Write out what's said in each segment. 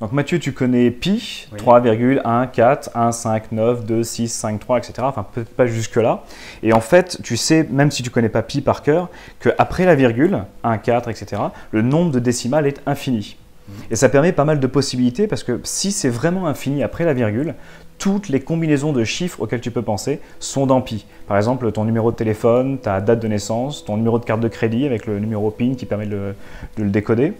Donc Mathieu, tu connais pi, Oui. 3,14, 1, 5, 9, 2, 6, 5, 3, etc. Enfin, peut-être pas jusque-là. Et en fait, tu sais, même si tu connais pas pi par cœur, qu'après la virgule, 1, 4, etc., le nombre de décimales est infini. Et ça permet pas mal de possibilités parce que si c'est vraiment infini après la virgule, toutes les combinaisons de chiffres auxquelles tu peux penser sont dans pi. Par exemple, ton numéro de téléphone, ta date de naissance, ton numéro de carte de crédit avec le numéro PIN qui permet de le- de le décoder.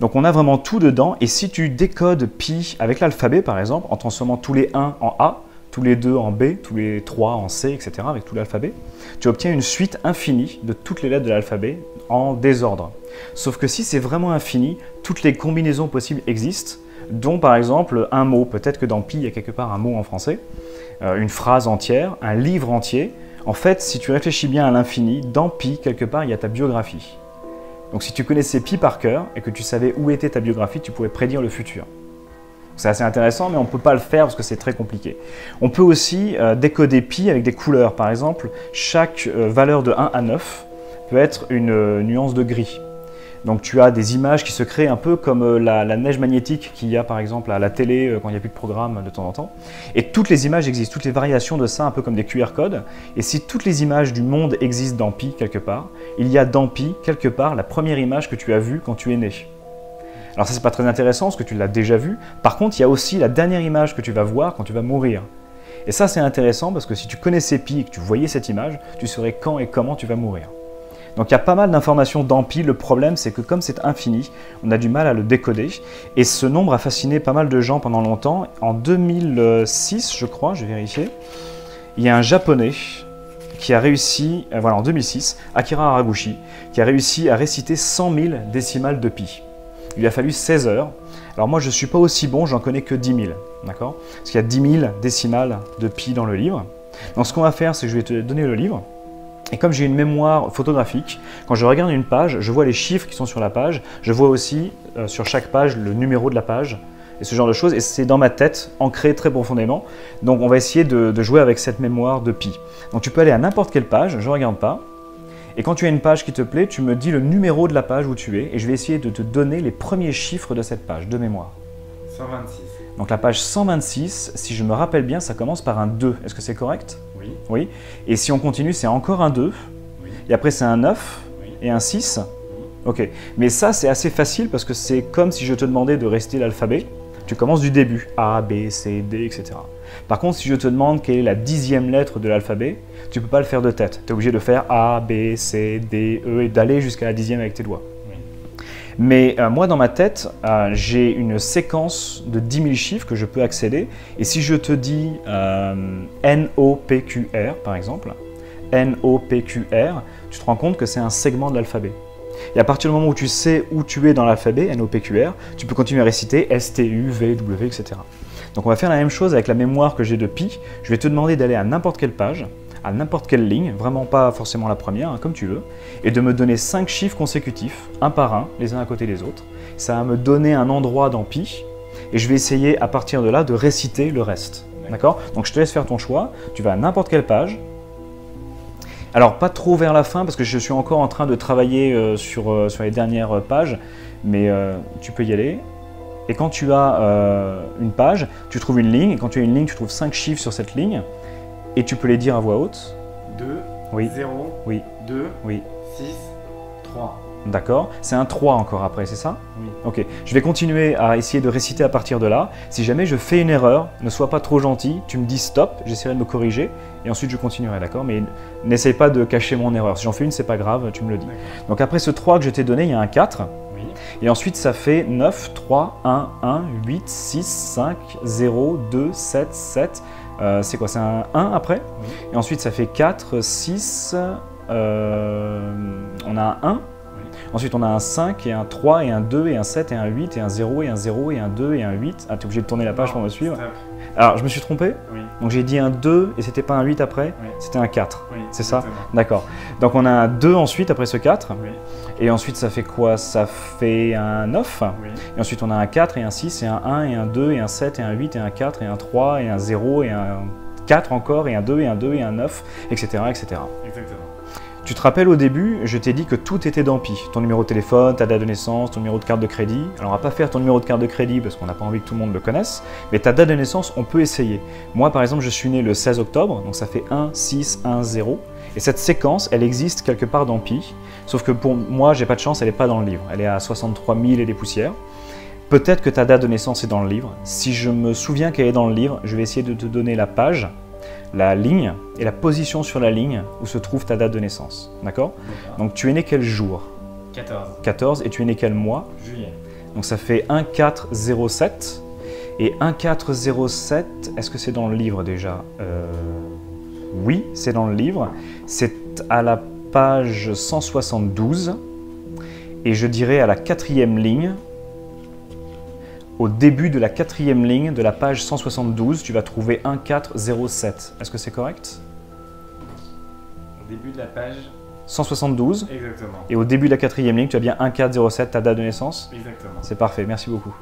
Donc on a vraiment tout dedans. Et si tu décodes pi avec l'alphabet, par exemple, en transformant tous les 1 en A, tous les 2 en B, tous les 3 en C, etc., avec tout l'alphabet, tu obtiens une suite infinie de toutes les lettres de l'alphabet en désordre. Sauf que si c'est vraiment infini, toutes les combinaisons possibles existent, dont par exemple un mot. Peut-être que dans pi, il y a quelque part un mot en français, euh, une phrase entière, un livre entier. En fait, si tu réfléchis bien à l'infini, dans pi, quelque part, il y a ta biographie. Donc si tu connaissais pi par cœur et que tu savais où était ta biographie, tu pouvais prédire le futur. C'est assez intéressant, mais on ne peut pas le faire parce que c'est très compliqué. On peut aussi euh, décoder pi avec des couleurs. Par exemple, chaque euh, valeur de 1 à 9 peut être une nuance de gris. Donc tu as des images qui se créent un peu comme euh, la, neige magnétique qu'il y a par exemple à la télé euh, quand il n'y a plus de programme de temps en temps. Et toutes les images existent, toutes les variations de ça, un peu comme des QR codes. Et si toutes les images du monde existent dans Pi quelque part, il y a dans Pi quelque part la première image que tu as vue quand tu es né. Alors ça c'est pas très intéressant parce que tu l'as déjà vu. Par contre, il y a aussi la dernière image que tu vas voir quand tu vas mourir. Et ça c'est intéressant parce que si tu connaissais Pi et que tu voyais cette image, tu saurais quand et comment tu vas mourir. Donc il y a pas mal d'informations dans Pi. Le problème, c'est que comme c'est infini, on a du mal à le décoder. Et ce nombre a fasciné pas mal de gens pendant longtemps. En 2006, je crois, je vais vérifier, il y a un japonais qui a réussi, euh, voilà, en 2006, Akira Haraguchi, qui a réussi à réciter 100 000 décimales de Pi. Il lui a fallu 16 heures. Alors moi, je ne suis pas aussi bon, j'en connais que 10 000, d'accord? Parce qu'il y a 10 000 décimales de Pi dans le livre. Donc ce qu'on va faire, c'est que je vais te donner le livre. Et comme j'ai une mémoire photographique, quand je regarde une page, je vois les chiffres qui sont sur la page, je vois aussi euh, sur chaque page le numéro de la page, et ce genre de choses, et c'est dans ma tête, ancré très profondément. Donc on va essayer de, de jouer avec cette mémoire de pi. Donc tu peux aller à n'importe quelle page, je ne regarde pas, et quand tu as une page qui te plaît, tu me dis le numéro de la page où tu es, et je vais essayer de te donner les premiers chiffres de cette page, de mémoire. 126. Donc la page 126, si je me rappelle bien, ça commence par un 2. Est-ce que c'est correct? Oui. Oui. Et si on continue, c'est encore un 2. Oui. Et après, c'est un 9 Oui. et un 6. Ok. Mais ça, c'est assez facile parce que c'est comme si je te demandais de rester l'alphabet. Tu commences du début. A, B, C, D, etc. Par contre, si je te demande quelle est la dixième lettre de l'alphabet, tu peux pas le faire de tête. Tu es obligé de faire A, B, C, D, E et d'aller jusqu'à la dixième avec tes doigts. Mais euh, moi, dans ma tête, euh, j'ai une séquence de 10 000 chiffres que je peux accéder. Et si je te dis euh, N-O-P-Q-R, par exemple, N-O-P-Q-R, tu te rends compte que c'est un segment de l'alphabet. Et à partir du moment où tu sais où tu es dans l'alphabet, N-O-P-Q-R, tu peux continuer à réciter S, T, U, V, W, etc. Donc on va faire la même chose avec la mémoire que j'ai de pi. Je vais te demander d'aller à n'importe quelle page, à n'importe quelle ligne, vraiment pas forcément la première, hein, comme tu veux, et de me donner 5 chiffres consécutifs, un par un, les uns à côté des autres. Ça va me donner un endroit dans pi, et je vais essayer à partir de là de réciter le reste. D'accord Donc je te laisse faire ton choix. Tu vas à n'importe quelle page. Alors pas trop vers la fin parce que je suis encore en train de travailler euh, sur, euh, sur les dernières pages, mais euh, tu peux y aller. Et quand tu as une page, tu trouves une ligne, et quand tu as une ligne, tu trouves 5 chiffres sur cette ligne, et tu peux les dire à voix haute. 2, Oui. 0, Oui. 2, Oui. 6, 3. D'accord C'est un 3 encore après, c'est ça Oui. Ok. Je vais continuer à essayer de réciter à partir de là. Si jamais je fais une erreur, ne sois pas trop gentil, tu me dis stop, j'essaierai de me corriger, et ensuite je continuerai, d'accord? Mais n'essaye pas de cacher mon erreur. Si j'en fais une, c'est pas grave, tu me le dis. Donc après ce 3 que je t'ai donné, il y a un 4. Oui. Et ensuite, ça fait 9, 3, 1, 1, 8, 6, 5, 0, 2, 7, 7. Euh, c'est quoi C'est un 1 après Oui. Et ensuite, ça fait 4, 6. euh, on a un 1. Oui. Ensuite, on a un 5 et un 3 et un 2 et un 7 et un 8 et un 0 et un 0 et un 2 et un 8. Ah, t'es obligé de tourner la page pour me suivre. Stop. Alors, je me suis trompé. Oui. Donc, j'ai dit un 2 et c'était pas un 8 après, c'était un 4. C'est ça. D'accord. Donc, on a un 2 ensuite après ce 4. Oui. Et ensuite, ça fait quoi Ça fait un 9. Oui. Et ensuite, on a un 4 et un 6 et un 1 et un 2 et un 7 et un 8 et un 4 et un 3 et un 0 et un 4 encore et un 2 et un 2 et un 9, etc. etc. Tu te rappelles au début, je t'ai dit que tout était dans Pi. Ton numéro de téléphone, ta date de naissance, ton numéro de carte de crédit. Alors on va pas faire ton numéro de carte de crédit parce qu'on n'a pas envie que tout le monde le connaisse, mais ta date de naissance, on peut essayer. Moi par exemple, je suis né le 16 octobre, donc ça fait 1, 6, 1, 0. Et cette séquence, elle existe quelque part dans Pi, sauf que pour moi, j'ai pas de chance, elle n'est pas dans le livre. Elle est à 63 000 et des poussières. Peut-être que ta date de naissance est dans le livre. Si je me souviens qu'elle est dans le livre, je vais essayer de te donner la page, la ligne et la position sur la ligne où se trouve ta date de naissance. D'accord? Donc tu es né quel jour? 14. 14 et tu es né quel mois? Juillet. Donc ça fait 1407. Et 1407, est-ce que c'est dans le livre déjà? Euh, Oui, c'est dans le livre. C'est à la page 172. Et je dirais à la quatrième ligne, au début de la quatrième ligne de la page 172, tu vas trouver 1407. Est-ce que c'est correct? Au début de la page. 172. Exactement. Et au début de la quatrième ligne, tu as bien 1407, ta date de naissance? Exactement. C'est parfait, merci beaucoup.